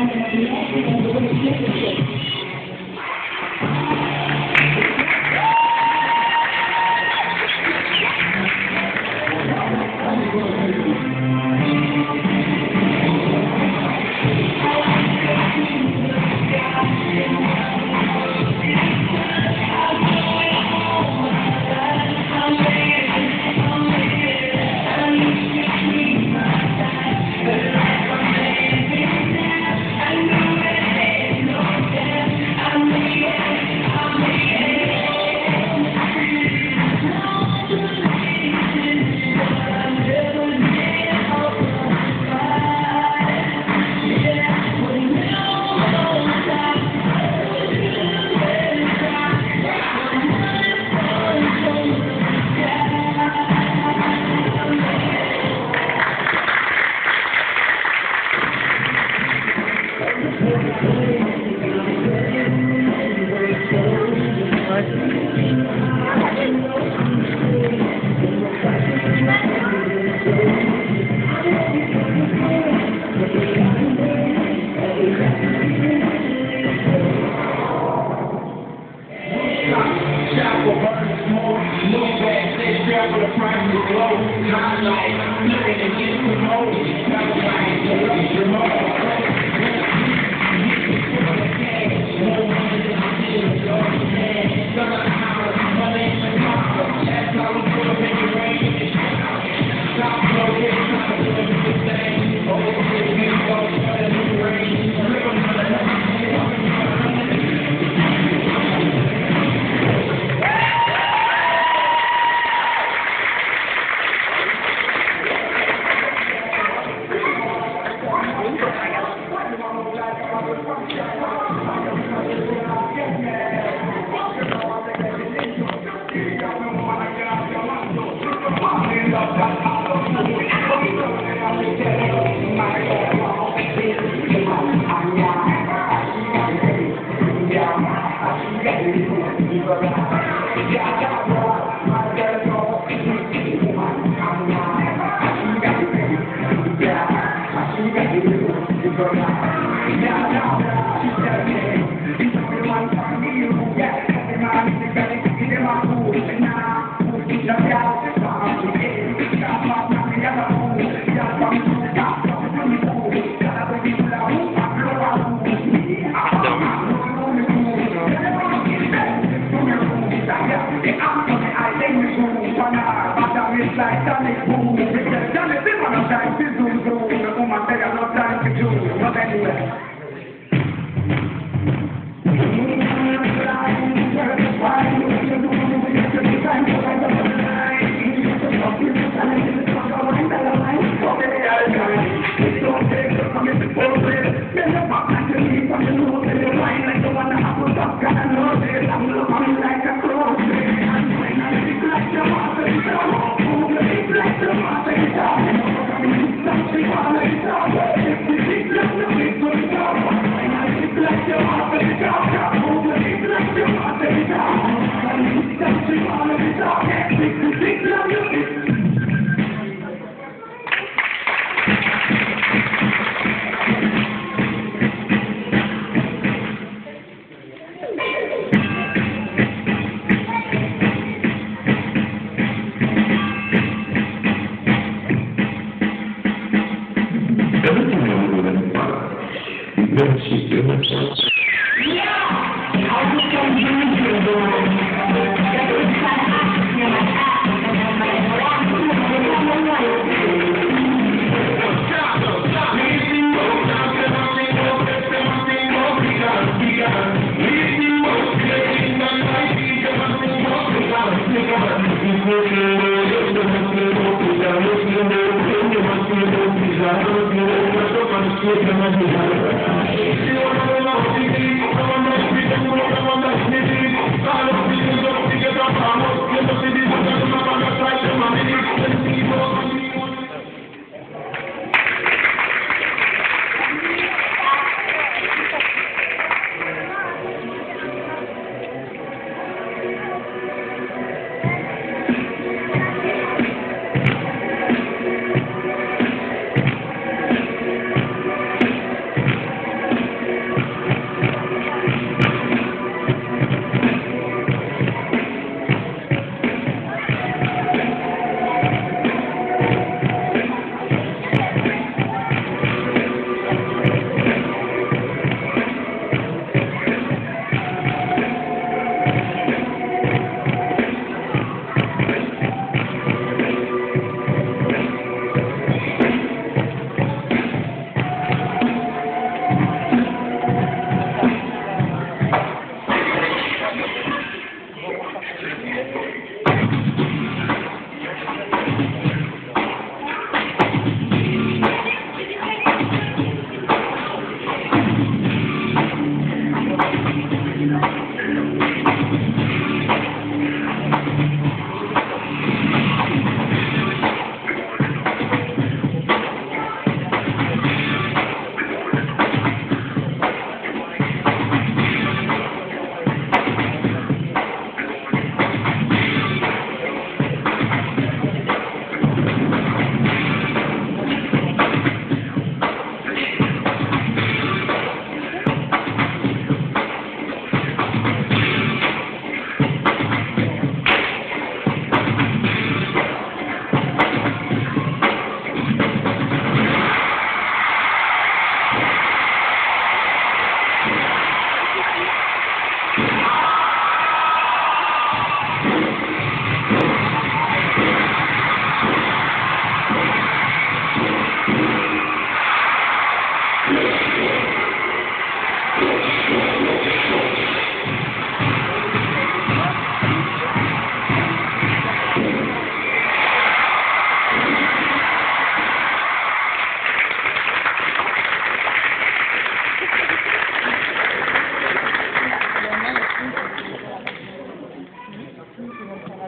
Thank you. Everything see your themselves. Thank you.